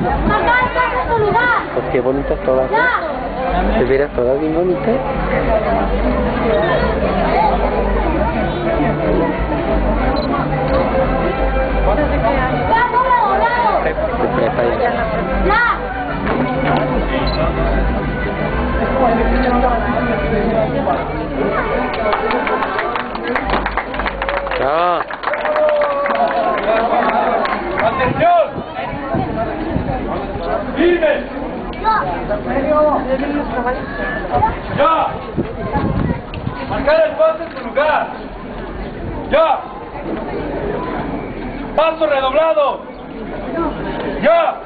Acá está en tu lugar. Pues qué bonitas todas. ¿eh? ¿Te verás todas bien bonitas? Ya. Pues, pues, ¡Ya! Marcar el paso en su lugar. ¡Ya! ¡Paso redoblado! ¡Ya!